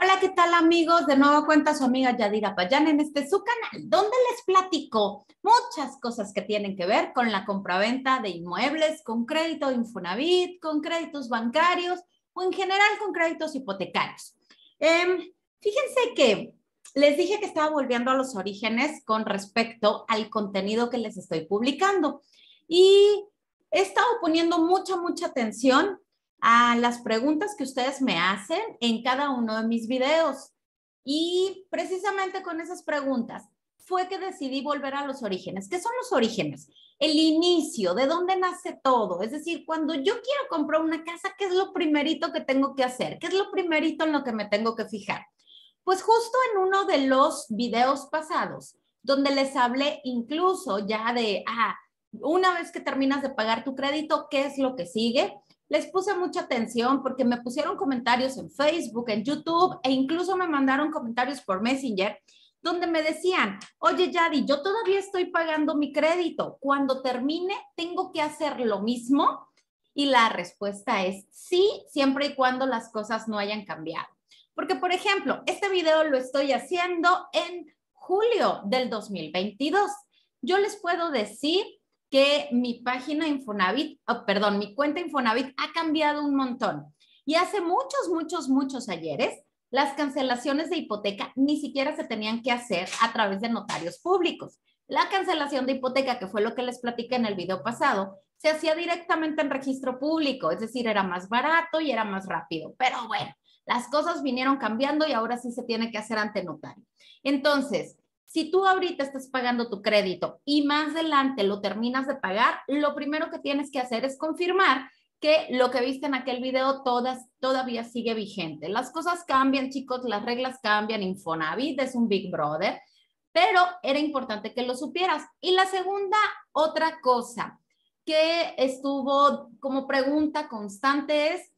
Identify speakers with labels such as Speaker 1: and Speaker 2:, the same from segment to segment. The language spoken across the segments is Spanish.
Speaker 1: Hola, ¿qué tal amigos? De nuevo cuenta su amiga Yadira Payán en este su canal, donde les platico muchas cosas que tienen que ver con la compraventa de inmuebles, con crédito Infonavit, con créditos bancarios o en general con créditos hipotecarios. Em, fíjense que les dije que estaba volviendo a los orígenes con respecto al contenido que les estoy publicando y he estado poniendo mucha, mucha atención a las preguntas que ustedes me hacen en cada uno de mis videos. Y precisamente con esas preguntas fue que decidí volver a los orígenes. ¿Qué son los orígenes? El inicio, de dónde nace todo. Es decir, cuando yo quiero comprar una casa, ¿qué es lo primerito que tengo que hacer? ¿Qué es lo primerito en lo que me tengo que fijar? Pues justo en uno de los videos pasados, donde les hablé incluso ya de, ah, una vez que terminas de pagar tu crédito, ¿qué es lo que sigue? Les puse mucha atención porque me pusieron comentarios en Facebook, en YouTube e incluso me mandaron comentarios por Messenger donde me decían, oye Yadi, yo todavía estoy pagando mi crédito. Cuando termine, ¿tengo que hacer lo mismo? Y la respuesta es sí, siempre y cuando las cosas no hayan cambiado. Porque, por ejemplo, este video lo estoy haciendo en julio del 2022. Yo les puedo decir que mi página Infonavit, oh, perdón, mi cuenta Infonavit ha cambiado un montón. Y hace muchos, muchos, muchos ayeres, las cancelaciones de hipoteca ni siquiera se tenían que hacer a través de notarios públicos. La cancelación de hipoteca, que fue lo que les platiqué en el video pasado, se hacía directamente en registro público, es decir, era más barato y era más rápido. Pero bueno, las cosas vinieron cambiando y ahora sí se tiene que hacer ante notario. Entonces, si tú ahorita estás pagando tu crédito y más adelante lo terminas de pagar, lo primero que tienes que hacer es confirmar que lo que viste en aquel video todas, todavía sigue vigente. Las cosas cambian, chicos, las reglas cambian. Infonavit es un Big Brother, pero era importante que lo supieras. Y la segunda, otra cosa que estuvo como pregunta constante es,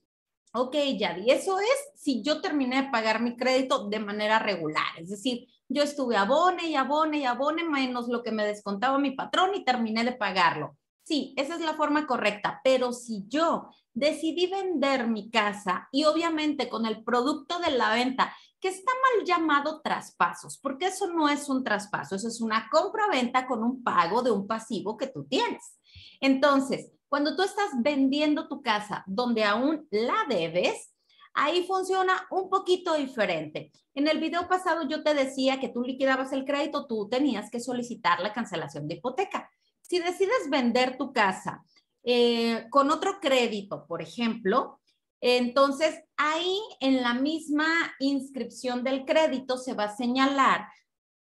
Speaker 1: ok, Yadi, eso es si yo terminé de pagar mi crédito de manera regular, es decir, yo estuve abone y abone y abone menos lo que me descontaba mi patrón y terminé de pagarlo. Sí, esa es la forma correcta, pero si yo decidí vender mi casa y obviamente con el producto de la venta, que está mal llamado traspasos, porque eso no es un traspaso, eso es una compra-venta con un pago de un pasivo que tú tienes. Entonces, cuando tú estás vendiendo tu casa donde aún la debes, ahí funciona un poquito diferente. En el video pasado yo te decía que tú liquidabas el crédito, tú tenías que solicitar la cancelación de hipoteca. Si decides vender tu casa eh, con otro crédito, por ejemplo, entonces ahí en la misma inscripción del crédito se va a señalar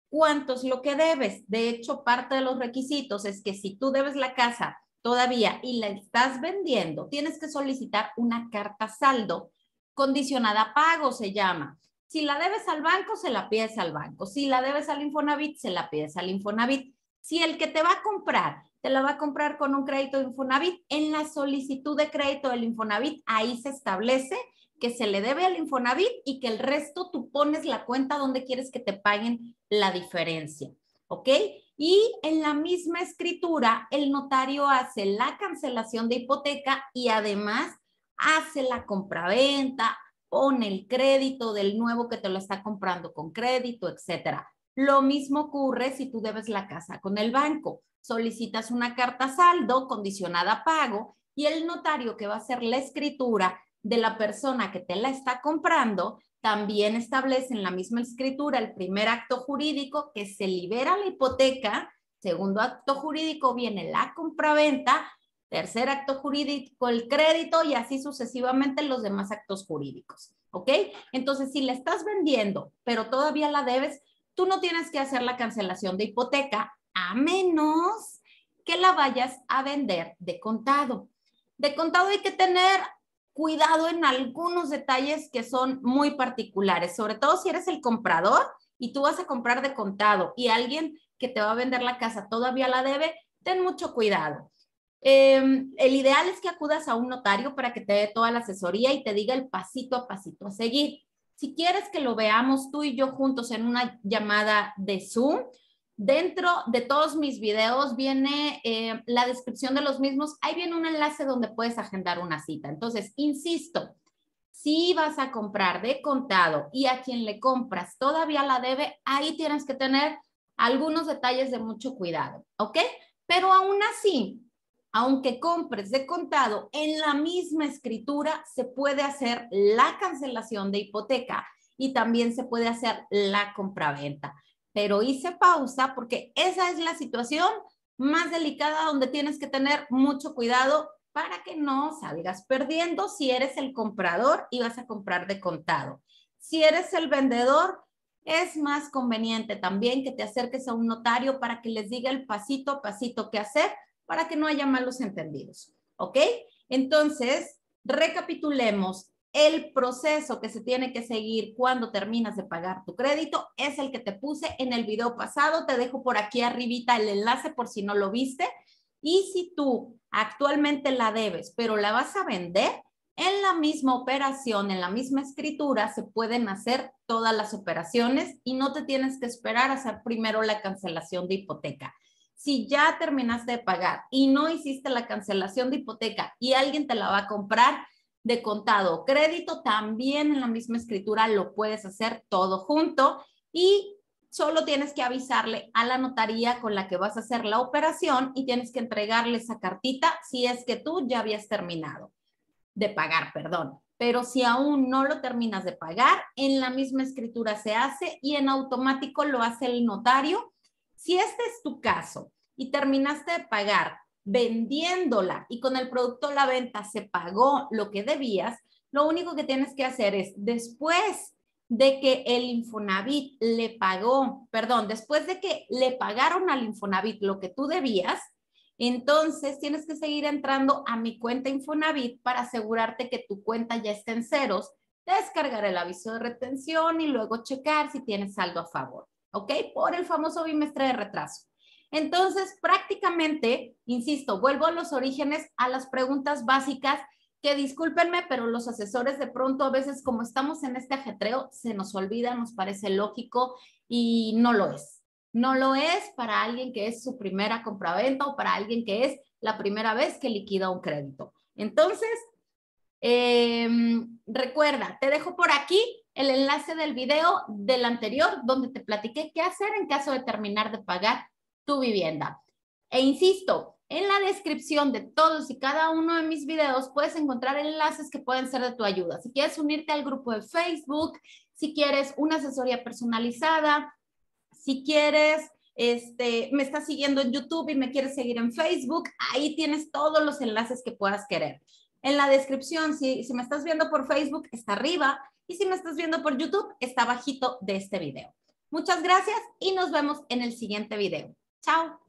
Speaker 1: cuánto es lo que debes. De hecho, parte de los requisitos es que si tú debes la casa todavía y la estás vendiendo, tienes que solicitar una carta saldo condicionada a pago se llama. Si la debes al banco, se la pides al banco. Si la debes al Infonavit, se la pides al Infonavit. Si el que te va a comprar, te la va a comprar con un crédito de Infonavit, en la solicitud de crédito del Infonavit, ahí se establece que se le debe al Infonavit y que el resto tú pones la cuenta donde quieres que te paguen la diferencia. ¿Ok? Y en la misma escritura, el notario hace la cancelación de hipoteca y además hace la compraventa, pone el crédito del nuevo que te lo está comprando con crédito, etcétera. Lo mismo ocurre si tú debes la casa con el banco. Solicitas una carta saldo condicionada a pago y el notario que va a hacer la escritura de la persona que te la está comprando también establece en la misma escritura el primer acto jurídico que se libera la hipoteca, segundo acto jurídico viene la compraventa tercer acto jurídico, el crédito y así sucesivamente los demás actos jurídicos. ¿Ok? Entonces, si le estás vendiendo, pero todavía la debes, tú no tienes que hacer la cancelación de hipoteca a menos que la vayas a vender de contado. De contado hay que tener cuidado en algunos detalles que son muy particulares, sobre todo si eres el comprador y tú vas a comprar de contado y alguien que te va a vender la casa todavía la debe, ten mucho cuidado. Em, el ideal es que acudas a un notario para que te dé toda la asesoría y te diga el pasito a pasito a seguir. Si quieres que lo veamos tú y yo juntos en una llamada de Zoom, dentro de todos mis videos viene eh, la descripción de los mismos. Ahí viene un enlace donde puedes agendar una cita. Entonces, insisto, Si vas a comprar de contado y a quien le compras todavía la debe, ahí tienes que tener algunos detalles de mucho cuidado, ¿ok? Pero aún así, aunque compres de contado, en la misma escritura se puede hacer la cancelación de hipoteca y también se puede hacer la compraventa. Pero hice pausa porque esa es la situación más delicada donde tienes que tener mucho cuidado para que no salgas perdiendo si eres el comprador y vas a comprar de contado. Si eres el vendedor, es más conveniente también que te acerques a un notario para que les diga el pasito a pasito qué hacer para que no haya malos entendidos. ¿Ok? Entonces, recapitulemos. El proceso que se tiene que seguir cuando terminas de pagar tu crédito es el que te puse en el video pasado. Te dejo por aquí arribita el enlace por si no lo viste. Y si tú actualmente la debes, pero la vas a vender, en la misma operación, en la misma escritura, se pueden hacer todas las operaciones y no te tienes que esperar a hacer primero la cancelación de hipoteca. Si ya terminaste de pagar y no hiciste la cancelación de hipoteca y alguien te la va a comprar de contado o crédito, también en la misma escritura lo puedes hacer todo junto y solo tienes que avisarle a la notaría con la que vas a hacer la operación y tienes que entregarle esa cartita si es que tú ya habías terminado de pagar, perdón. Pero si aún no lo terminas de pagar, en la misma escritura se hace y en automático lo hace el notario. Si este es tu caso y terminaste de pagar vendiéndola y con el producto la venta se pagó lo que debías, lo único que tienes que hacer es después de que el Infonavit le pagó, perdón, después de que le pagaron al Infonavit lo que tú debías, entonces tienes que seguir entrando a mi cuenta Infonavit para asegurarte que tu cuenta ya está en ceros, descargar el aviso de retención y luego checar si tienes saldo a favor, ¿ok? Por el famoso bimestre de retraso. Entonces, prácticamente, insisto, vuelvo a los orígenes, a las preguntas básicas que discúlpenme, pero los asesores de pronto a veces como estamos en este ajetreo, se nos olvida, nos parece lógico y no lo es. No lo es para alguien que es su primera compraventa o para alguien que es la primera vez que liquida un crédito. Entonces, em, recuerda, te dejo por aquí el enlace del video del anterior donde te platiqué qué hacer en caso de terminar de pagar tu vivienda. E insisto, en la descripción de todos y cada uno de mis videos puedes encontrar enlaces que pueden ser de tu ayuda. Si quieres unirte al grupo de Facebook, si quieres una asesoría personalizada, si quieres, este, me estás siguiendo en YouTube y me quieres seguir en Facebook, ahí tienes todos los enlaces que puedas querer. En la descripción, si, si me estás viendo por Facebook, está arriba y si me estás viendo por YouTube, está bajito de este video. Muchas gracias y nos vemos en el siguiente video. Chao.